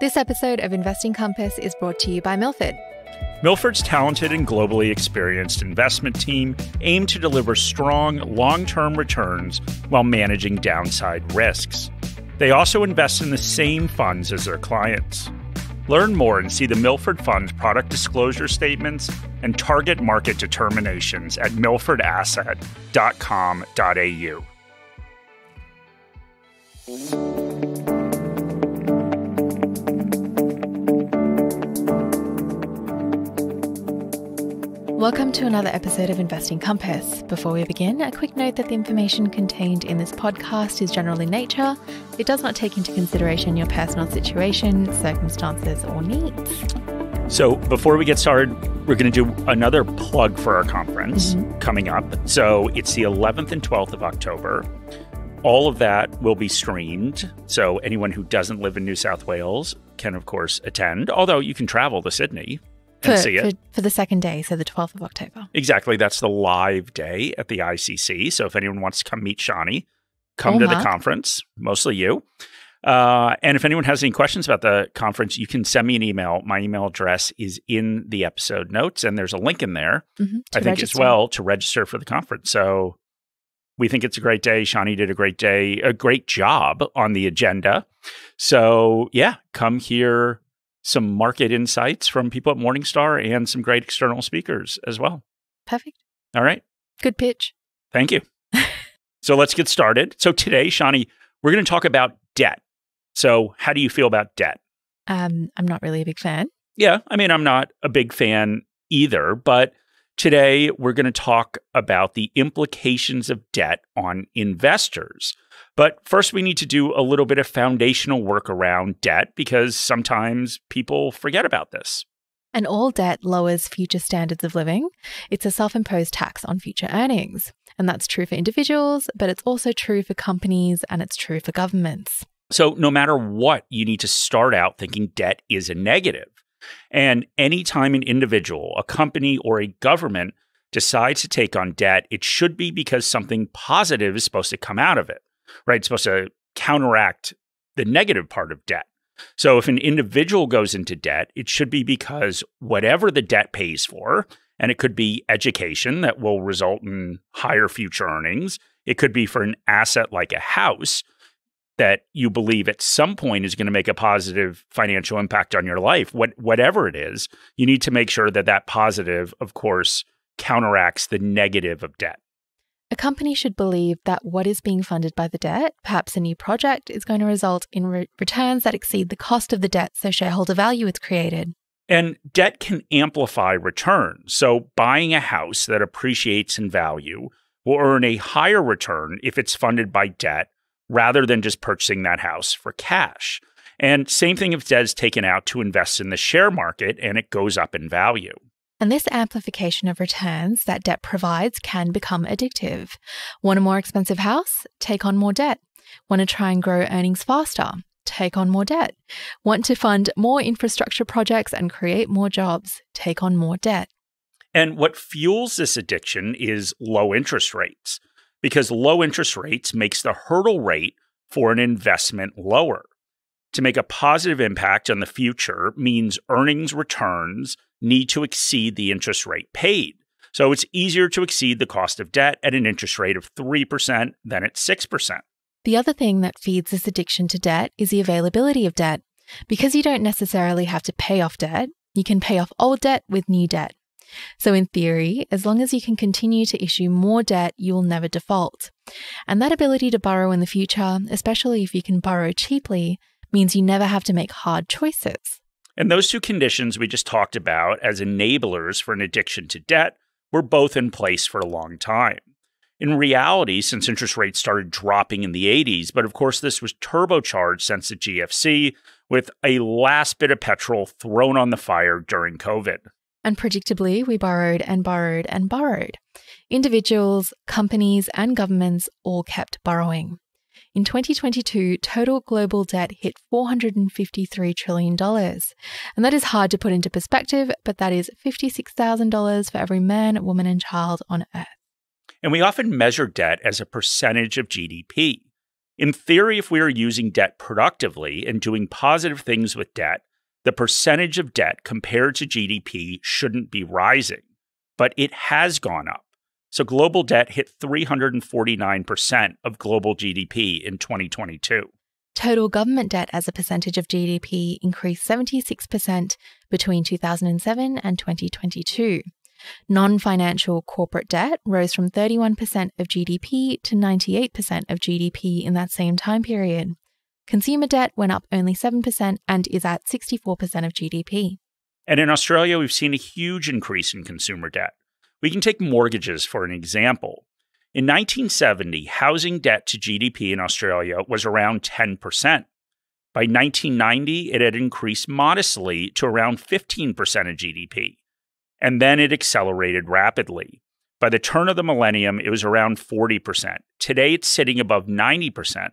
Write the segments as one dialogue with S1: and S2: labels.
S1: This episode of Investing Compass is brought to you by Milford.
S2: Milford's talented and globally experienced investment team aim to deliver strong, long term returns while managing downside risks. They also invest in the same funds as their clients. Learn more and see the Milford Fund's product disclosure statements and target market determinations at milfordasset.com.au.
S1: Welcome to another episode of Investing Compass. Before we begin, a quick note that the information contained in this podcast is general in nature. It does not take into consideration your personal situation, circumstances, or needs.
S2: So, before we get started, we're going to do another plug for our conference mm-hmm. coming up. So, it's the 11th and 12th of October. All of that will be streamed. So, anyone who doesn't live in New South Wales can, of course, attend, although you can travel to Sydney
S1: for,
S2: see
S1: it. For, for, the second day, so the 12th of October.
S2: Exactly. That's the live day at the ICC. So if anyone wants to come meet Shani, come to the conference, mostly you. Uh, and if anyone has any questions about the conference, you can send me an email. My email address is in the episode notes, and there's a link in there, mm-hmm, I think, register. as well, to register for the conference. So we think it's a great day. Shani did a great day, a great job on the agenda. So, yeah, come here some market insights from people at Morningstar and some great external speakers as well.
S1: Perfect.
S2: All right.
S1: Good pitch.
S2: Thank you. so let's get started. So today, Shani, we're going to talk about debt. So, how do you feel about debt?
S1: Um, I'm not really a big fan.
S2: Yeah, I mean, I'm not a big fan either, but today we're going to talk about the implications of debt on investors. But first, we need to do a little bit of foundational work around debt because sometimes people forget about this.
S1: And all debt lowers future standards of living. It's a self imposed tax on future earnings. And that's true for individuals, but it's also true for companies and it's true for governments.
S2: So, no matter what, you need to start out thinking debt is a negative. And anytime an individual, a company, or a government decides to take on debt, it should be because something positive is supposed to come out of it right? It's supposed to counteract the negative part of debt. So if an individual goes into debt, it should be because whatever the debt pays for, and it could be education that will result in higher future earnings. It could be for an asset like a house that you believe at some point is going to make a positive financial impact on your life. What whatever it is, you need to make sure that that positive, of course, counteracts the negative of debt.
S1: A company should believe that what is being funded by the debt, perhaps a new project, is going to result in re- returns that exceed the cost of the debt so shareholder value is created.
S2: And debt can amplify returns. So buying a house that appreciates in value will earn a higher return if it's funded by debt rather than just purchasing that house for cash. And same thing if debt is taken out to invest in the share market and it goes up in value.
S1: And this amplification of returns that debt provides can become addictive. Want a more expensive house? Take on more debt. Want to try and grow earnings faster? Take on more debt. Want to fund more infrastructure projects and create more jobs? Take on more debt.
S2: And what fuels this addiction is low interest rates, because low interest rates makes the hurdle rate for an investment lower. To make a positive impact on the future means earnings returns need to exceed the interest rate paid. So it's easier to exceed the cost of debt at an interest rate of 3% than at 6%.
S1: The other thing that feeds this addiction to debt is the availability of debt. Because you don't necessarily have to pay off debt, you can pay off old debt with new debt. So, in theory, as long as you can continue to issue more debt, you will never default. And that ability to borrow in the future, especially if you can borrow cheaply, means you never have to make hard choices.
S2: And those two conditions we just talked about as enablers for an addiction to debt were both in place for a long time. In reality, since interest rates started dropping in the 80s, but of course, this was turbocharged since the GFC with a last bit of petrol thrown on the fire during COVID.
S1: And predictably, we borrowed and borrowed and borrowed. Individuals, companies, and governments all kept borrowing. In 2022, total global debt hit $453 trillion. And that is hard to put into perspective, but that is $56,000 for every man, woman, and child on Earth.
S2: And we often measure debt as a percentage of GDP. In theory, if we are using debt productively and doing positive things with debt, the percentage of debt compared to GDP shouldn't be rising, but it has gone up. So global debt hit 349% of global GDP in 2022.
S1: Total government debt as a percentage of GDP increased 76% between 2007 and 2022. Non financial corporate debt rose from 31% of GDP to 98% of GDP in that same time period. Consumer debt went up only 7% and is at 64% of GDP.
S2: And in Australia, we've seen a huge increase in consumer debt. We can take mortgages for an example. In 1970, housing debt to GDP in Australia was around 10%. By 1990, it had increased modestly to around 15% of GDP. And then it accelerated rapidly. By the turn of the millennium, it was around 40%. Today, it's sitting above 90%.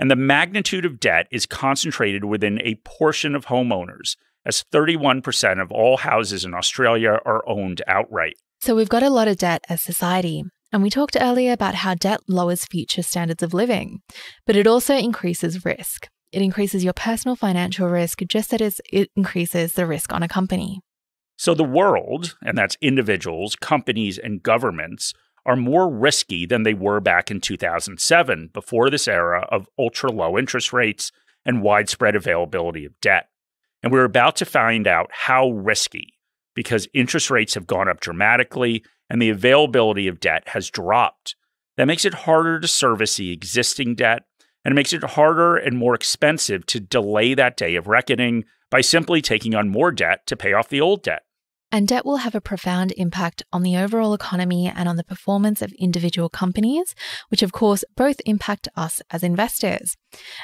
S2: And the magnitude of debt is concentrated within a portion of homeowners, as 31% of all houses in Australia are owned outright.
S1: So we've got a lot of debt as society. And we talked earlier about how debt lowers future standards of living, but it also increases risk. It increases your personal financial risk just as it increases the risk on a company.
S2: So the world, and that's individuals, companies, and governments, are more risky than they were back in 2007 before this era of ultra low interest rates and widespread availability of debt. And we're about to find out how risky because interest rates have gone up dramatically and the availability of debt has dropped. That makes it harder to service the existing debt and it makes it harder and more expensive to delay that day of reckoning by simply taking on more debt to pay off the old debt.
S1: And debt will have a profound impact on the overall economy and on the performance of individual companies, which of course both impact us as investors.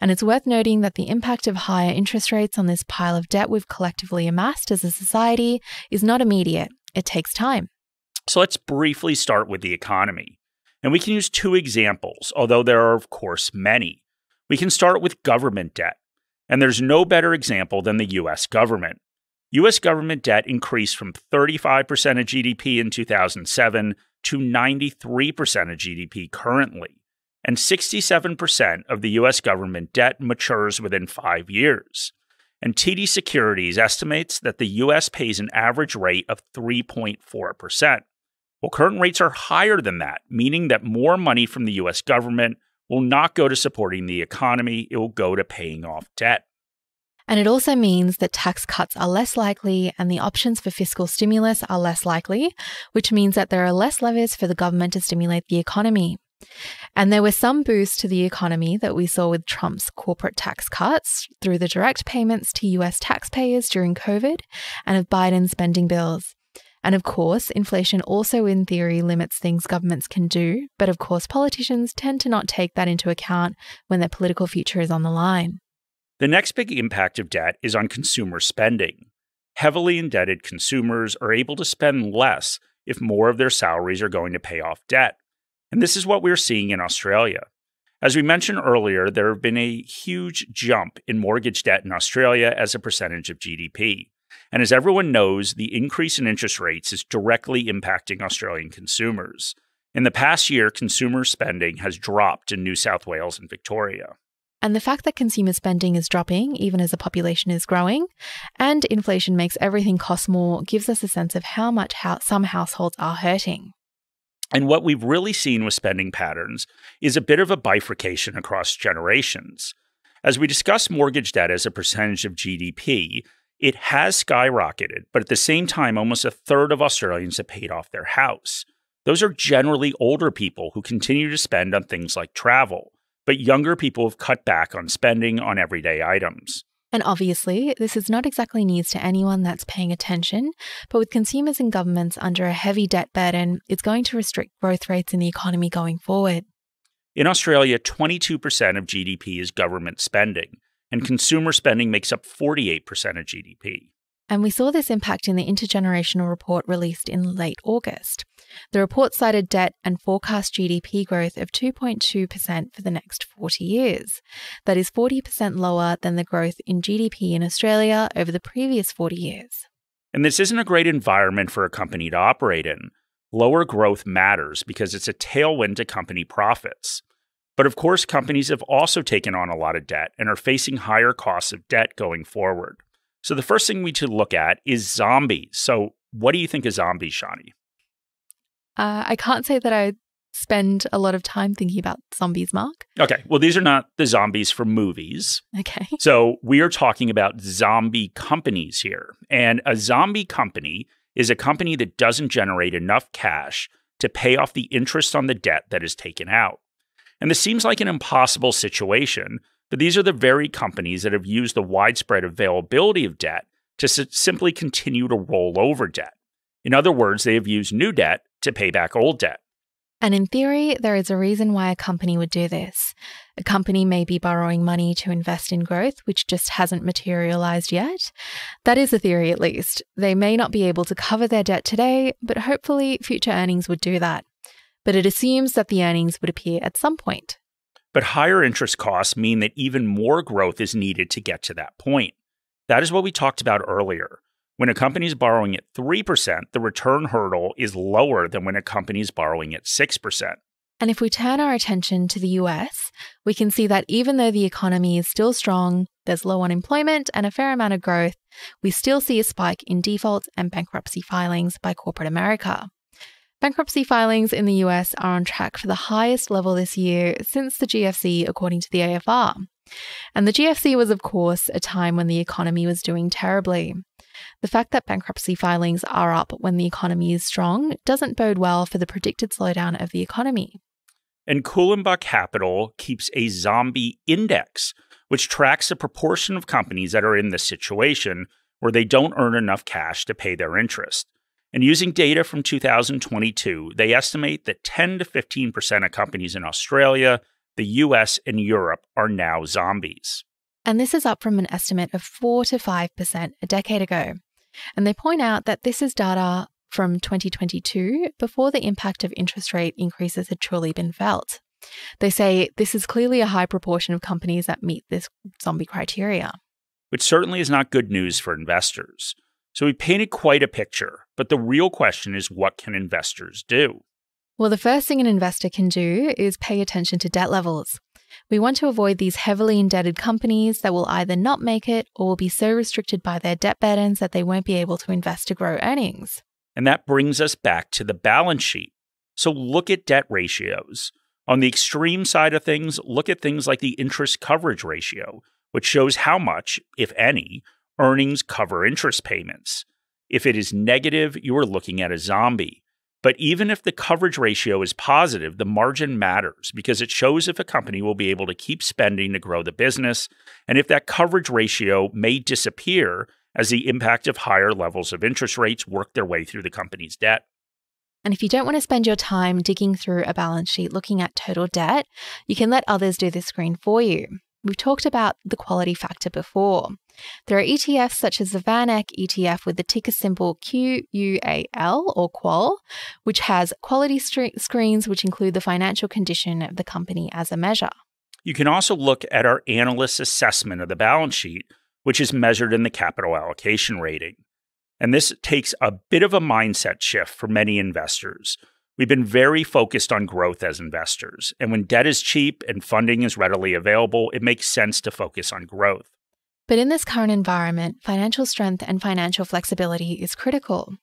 S1: And it's worth noting that the impact of higher interest rates on this pile of debt we've collectively amassed as a society is not immediate, it takes time.
S2: So let's briefly start with the economy. And we can use two examples, although there are, of course, many. We can start with government debt. And there's no better example than the US government. US government debt increased from 35% of GDP in 2007 to 93% of GDP currently. And 67% of the US government debt matures within five years. And TD Securities estimates that the US pays an average rate of 3.4%. Well, current rates are higher than that, meaning that more money from the US government will not go to supporting the economy, it will go to paying off debt.
S1: And it also means that tax cuts are less likely and the options for fiscal stimulus are less likely, which means that there are less levers for the government to stimulate the economy. And there were some boosts to the economy that we saw with Trump's corporate tax cuts through the direct payments to US taxpayers during COVID and of Biden's spending bills. And of course, inflation also, in theory, limits things governments can do. But of course, politicians tend to not take that into account when their political future is on the line.
S2: The next big impact of debt is on consumer spending. Heavily indebted consumers are able to spend less if more of their salaries are going to pay off debt. And this is what we're seeing in Australia. As we mentioned earlier, there have been a huge jump in mortgage debt in Australia as a percentage of GDP. And as everyone knows, the increase in interest rates is directly impacting Australian consumers. In the past year, consumer spending has dropped in New South Wales and Victoria.
S1: And the fact that consumer spending is dropping, even as the population is growing, and inflation makes everything cost more, gives us a sense of how much some households are hurting.
S2: And what we've really seen with spending patterns is a bit of a bifurcation across generations. As we discuss mortgage debt as a percentage of GDP, it has skyrocketed, but at the same time, almost a third of Australians have paid off their house. Those are generally older people who continue to spend on things like travel but younger people have cut back on spending on everyday items.
S1: And obviously, this is not exactly news to anyone that's paying attention, but with consumers and governments under a heavy debt burden, it's going to restrict growth rates in the economy going forward.
S2: In Australia, 22% of GDP is government spending, and consumer spending makes up 48% of GDP.
S1: And we saw this impact in the intergenerational report released in late August. The report cited debt and forecast GDP growth of 2.2% for the next 40 years. That is 40% lower than the growth in GDP in Australia over the previous 40 years.
S2: And this isn't a great environment for a company to operate in. Lower growth matters because it's a tailwind to company profits. But of course, companies have also taken on a lot of debt and are facing higher costs of debt going forward. So the first thing we should look at is zombies. So, what do you think of zombies, Shani?
S1: Uh, I can't say that I spend a lot of time thinking about zombies, Mark.
S2: Okay. Well, these are not the zombies from movies.
S1: Okay.
S2: So we are talking about zombie companies here. And a zombie company is a company that doesn't generate enough cash to pay off the interest on the debt that is taken out. And this seems like an impossible situation, but these are the very companies that have used the widespread availability of debt to s- simply continue to roll over debt. In other words, they have used new debt to pay back old debt.
S1: And in theory, there is a reason why a company would do this. A company may be borrowing money to invest in growth, which just hasn't materialized yet. That is a theory, at least. They may not be able to cover their debt today, but hopefully future earnings would do that. But it assumes that the earnings would appear at some point.
S2: But higher interest costs mean that even more growth is needed to get to that point. That is what we talked about earlier. When a company is borrowing at 3%, the return hurdle is lower than when a company is borrowing at 6%.
S1: And if we turn our attention to the US, we can see that even though the economy is still strong, there's low unemployment and a fair amount of growth, we still see a spike in defaults and bankruptcy filings by corporate America. Bankruptcy filings in the US are on track for the highest level this year since the GFC, according to the AFR. And the GFC was, of course, a time when the economy was doing terribly. The fact that bankruptcy filings are up when the economy is strong doesn't bode well for the predicted slowdown of the economy.
S2: And Coolabah Capital keeps a zombie index, which tracks the proportion of companies that are in this situation where they don't earn enough cash to pay their interest. And using data from 2022, they estimate that 10 to 15% of companies in Australia, the US, and Europe are now zombies.
S1: And this is up from an estimate of 4 to 5% a decade ago. And they point out that this is data from 2022 before the impact of interest rate increases had truly been felt. They say this is clearly a high proportion of companies that meet this zombie criteria.
S2: Which certainly is not good news for investors. So we painted quite a picture, but the real question is what can investors do?
S1: Well, the first thing an investor can do is pay attention to debt levels. We want to avoid these heavily indebted companies that will either not make it or will be so restricted by their debt burdens that they won't be able to invest to grow earnings.
S2: And that brings us back to the balance sheet. So look at debt ratios. On the extreme side of things, look at things like the interest coverage ratio, which shows how much, if any, earnings cover interest payments. If it is negative, you are looking at a zombie. But even if the coverage ratio is positive, the margin matters because it shows if a company will be able to keep spending to grow the business, and if that coverage ratio may disappear as the impact of higher levels of interest rates work their way through the company's debt.
S1: And if you don't want to spend your time digging through a balance sheet looking at total debt, you can let others do this screen for you. We've talked about the quality factor before. There are ETFs such as the VanEck ETF with the ticker symbol QUAL or QUAL, which has quality screens which include the financial condition of the company as a measure.
S2: You can also look at our analyst assessment of the balance sheet, which is measured in the capital allocation rating. And this takes a bit of a mindset shift for many investors. We've been very focused on growth as investors. And when debt is cheap and funding is readily available, it makes sense to focus on growth.
S1: But in this current environment, financial strength and financial flexibility is critical.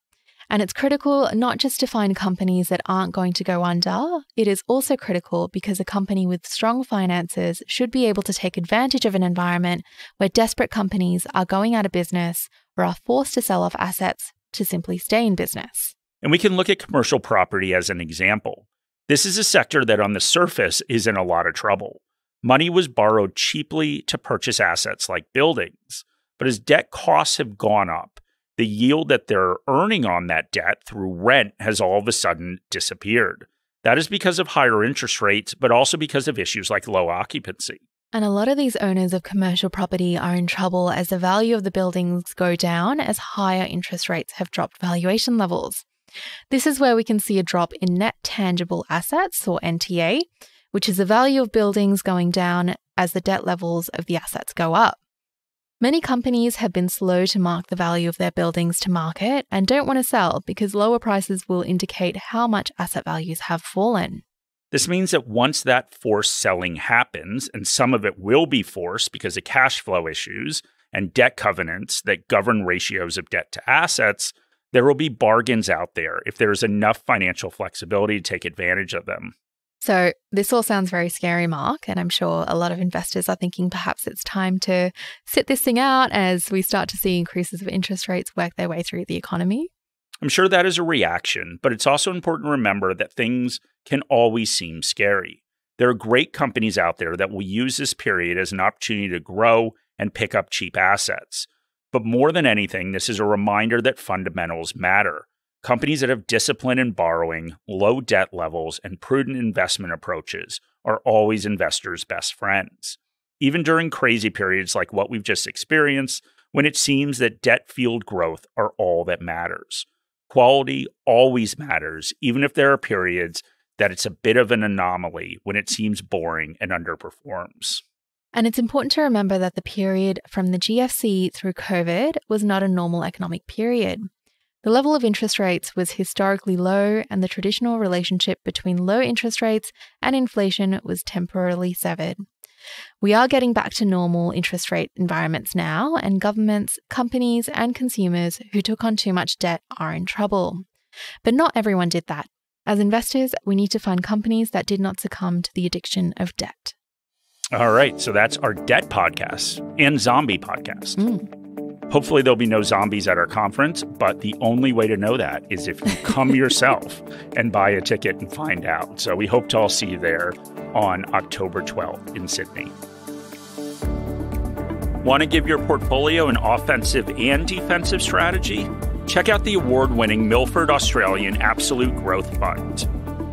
S1: And it's critical not just to find companies that aren't going to go under, it is also critical because a company with strong finances should be able to take advantage of an environment where desperate companies are going out of business or are forced to sell off assets to simply stay in business.
S2: And we can look at commercial property as an example. This is a sector that on the surface is in a lot of trouble. Money was borrowed cheaply to purchase assets like buildings, but as debt costs have gone up, the yield that they're earning on that debt through rent has all of a sudden disappeared. That is because of higher interest rates, but also because of issues like low occupancy.
S1: And a lot of these owners of commercial property are in trouble as the value of the buildings go down as higher interest rates have dropped valuation levels. This is where we can see a drop in net tangible assets, or NTA, which is the value of buildings going down as the debt levels of the assets go up. Many companies have been slow to mark the value of their buildings to market and don't want to sell because lower prices will indicate how much asset values have fallen.
S2: This means that once that forced selling happens, and some of it will be forced because of cash flow issues and debt covenants that govern ratios of debt to assets, there will be bargains out there if there is enough financial flexibility to take advantage of them.
S1: So, this all sounds very scary, Mark, and I'm sure a lot of investors are thinking perhaps it's time to sit this thing out as we start to see increases of interest rates work their way through the economy.
S2: I'm sure that is a reaction, but it's also important to remember that things can always seem scary. There are great companies out there that will use this period as an opportunity to grow and pick up cheap assets. But more than anything, this is a reminder that fundamentals matter. Companies that have discipline in borrowing, low debt levels, and prudent investment approaches are always investors' best friends. Even during crazy periods like what we've just experienced, when it seems that debt fueled growth are all that matters. Quality always matters, even if there are periods that it's a bit of an anomaly when it seems boring and underperforms.
S1: And it's important to remember that the period from the GFC through COVID was not a normal economic period. The level of interest rates was historically low, and the traditional relationship between low interest rates and inflation was temporarily severed. We are getting back to normal interest rate environments now, and governments, companies, and consumers who took on too much debt are in trouble. But not everyone did that. As investors, we need to find companies that did not succumb to the addiction of debt.
S2: All right. So that's our debt podcast and zombie podcast.
S1: Mm.
S2: Hopefully, there'll be no zombies at our conference, but the only way to know that is if you come yourself and buy a ticket and find out. So we hope to all see you there on October 12th in Sydney. Want to give your portfolio an offensive and defensive strategy? Check out the award winning Milford Australian Absolute Growth Fund.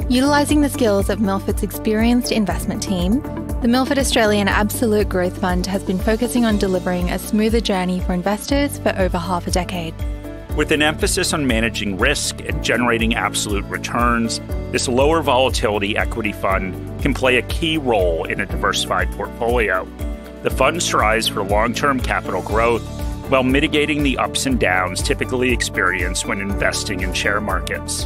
S1: Utilising the skills of Milford's experienced investment team, the Milford Australian Absolute Growth Fund has been focusing on delivering a smoother journey for investors for over half a decade.
S2: With an emphasis on managing risk and generating absolute returns, this lower volatility equity fund can play a key role in a diversified portfolio. The fund strives for long term capital growth while mitigating the ups and downs typically experienced when investing in share markets.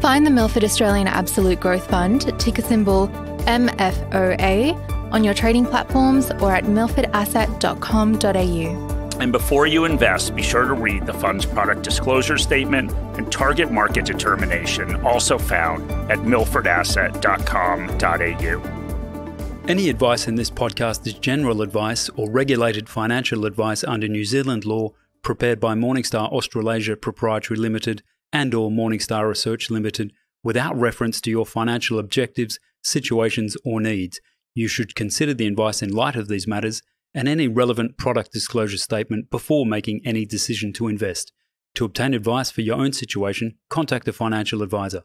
S1: Find the Milford Australian Absolute Growth Fund, ticker symbol MFOA, on your trading platforms or at milfordasset.com.au.
S2: And before you invest, be sure to read the fund's product disclosure statement and target market determination, also found at milfordasset.com.au.
S3: Any advice in this podcast is general advice or regulated financial advice under New Zealand law prepared by Morningstar Australasia Proprietary Limited and or Morningstar Research Limited without reference to your financial objectives, situations or needs. You should consider the advice in light of these matters and any relevant product disclosure statement before making any decision to invest. To obtain advice for your own situation, contact a financial advisor.